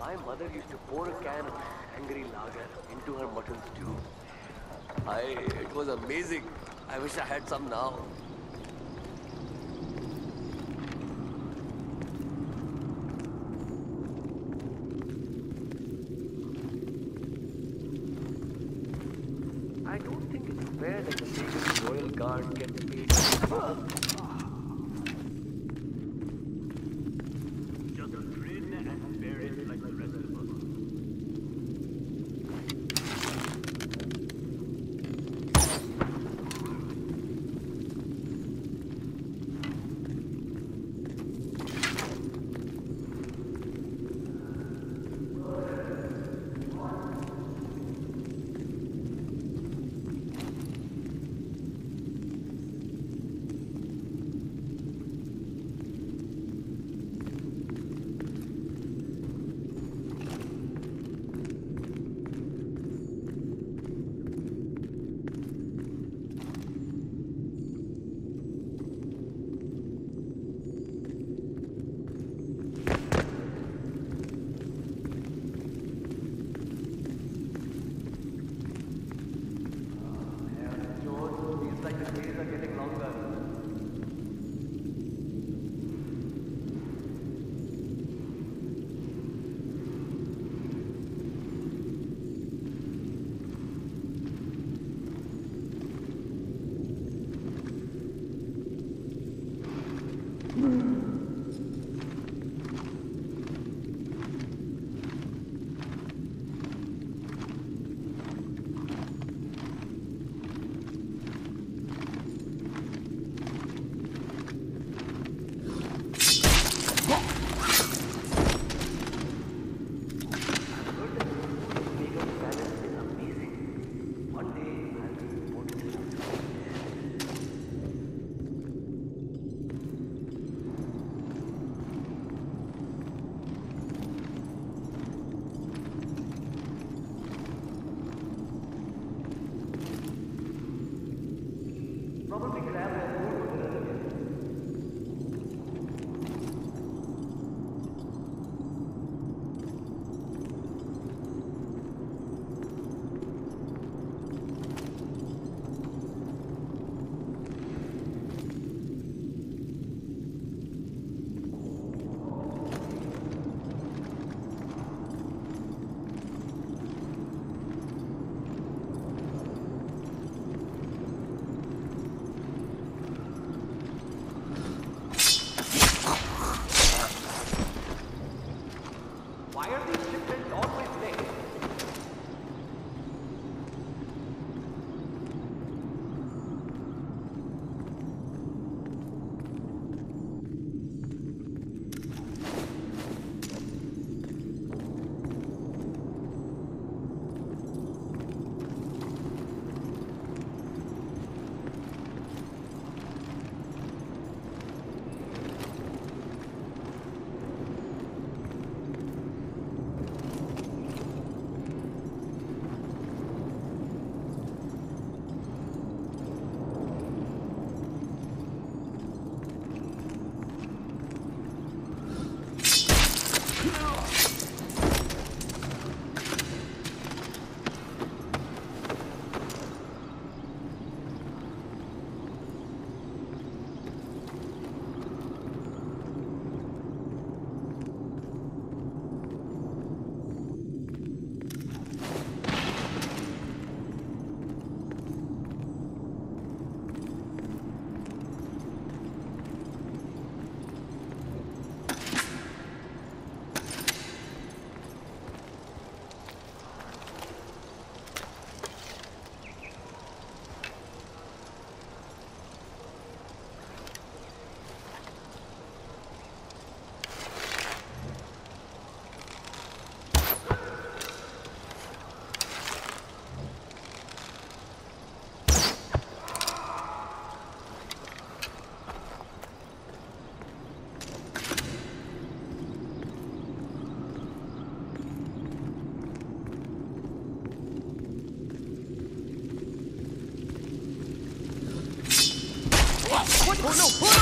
My mother used to pour a can of angry lager into her mutton stew. I, it was amazing. I wish I had some now. I don't think it's fair that the Vegas Royal Guard gets paid. Gracias. Oh no!